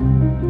Música